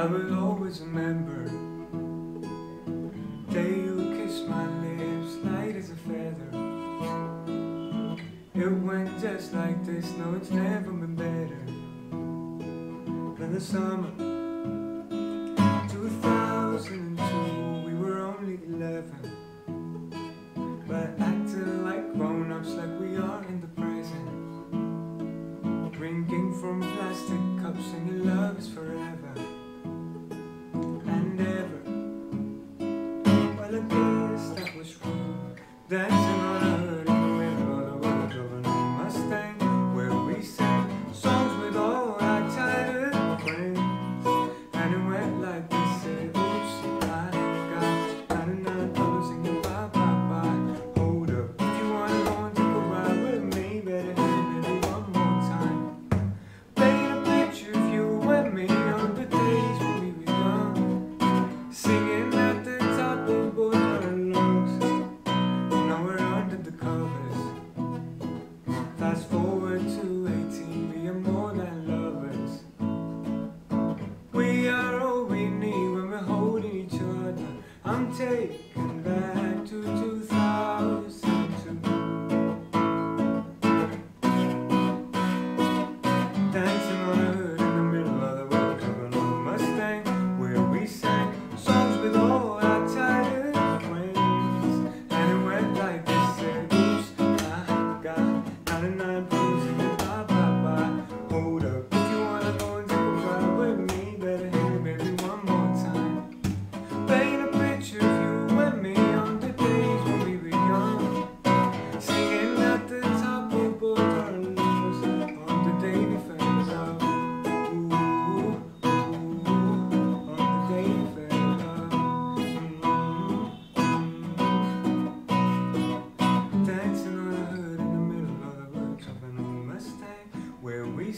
I will always remember Day you kissed my lips light as a feather. It went just like this, no it's never been better Than the summer. melodies that was wrong. Dancing on a I'm taking we